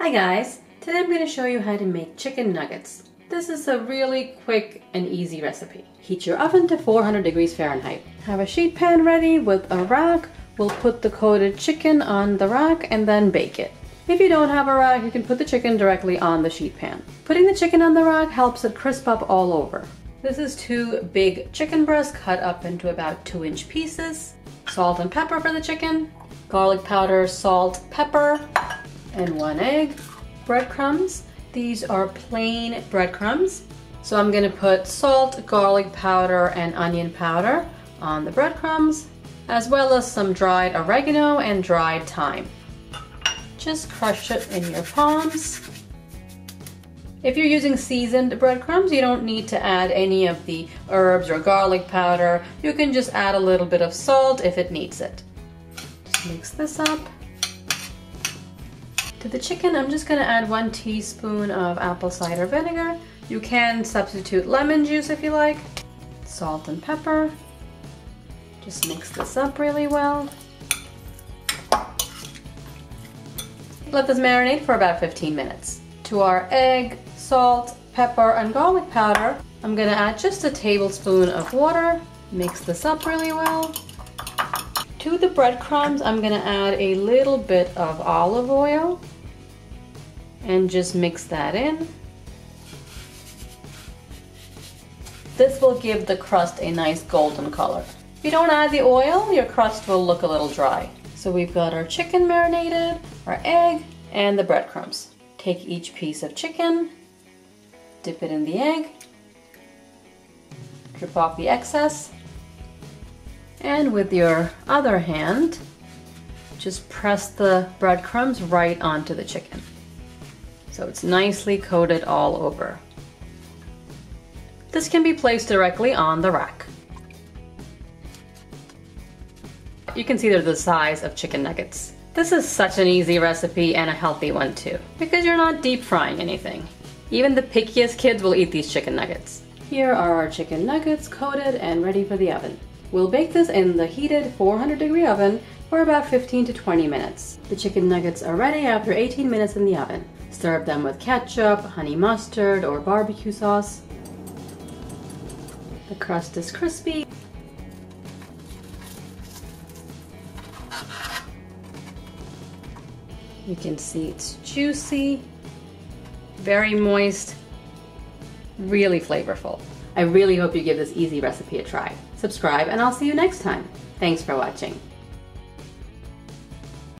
Hi guys, today I'm going to show you how to make chicken nuggets. This is a really quick and easy recipe. Heat your oven to 400 degrees Fahrenheit. Have a sheet pan ready with a rack. We'll put the coated chicken on the rack and then bake it. If you don't have a rack, you can put the chicken directly on the sheet pan. Putting the chicken on the rack helps it crisp up all over. This is two big chicken breasts cut up into about two inch pieces. Salt and pepper for the chicken. Garlic powder, salt, pepper, and one egg. Breadcrumbs. These are plain breadcrumbs. So I'm gonna put salt, garlic powder, and onion powder on the breadcrumbs, as well as some dried oregano and dried thyme. Just crush it in your palms. If you're using seasoned breadcrumbs, you don't need to add any of the herbs or garlic powder. You can just add a little bit of salt if it needs it. Just mix this up. To the chicken, I'm just gonna add one teaspoon of apple cider vinegar. You can substitute lemon juice if you like. Salt and pepper. Just mix this up really well. Let this marinate for about 15 minutes. To our egg, salt, pepper, and garlic powder, I'm gonna add just a tablespoon of water. Mix this up really well. To the breadcrumbs, I'm gonna add a little bit of olive oil and just mix that in. This will give the crust a nice golden color. If you don't add the oil, your crust will look a little dry. So we've got our chicken marinated, our egg, and the breadcrumbs. Take each piece of chicken, dip it in the egg, drip off the excess, and with your other hand, just press the breadcrumbs right onto the chicken. So it's nicely coated all over. This can be placed directly on the rack. You can see they're the size of chicken nuggets. This is such an easy recipe and a healthy one too, because you're not deep frying anything. Even the pickiest kids will eat these chicken nuggets. Here are our chicken nuggets coated and ready for the oven. We'll bake this in the heated 400 degree oven for about 15 to 20 minutes. The chicken nuggets are ready after 18 minutes in the oven. Serve them with ketchup, honey mustard, or barbecue sauce. The crust is crispy. You can see it's juicy, very moist, really flavorful. I really hope you give this easy recipe a try. Subscribe and I'll see you next time. Thanks for watching.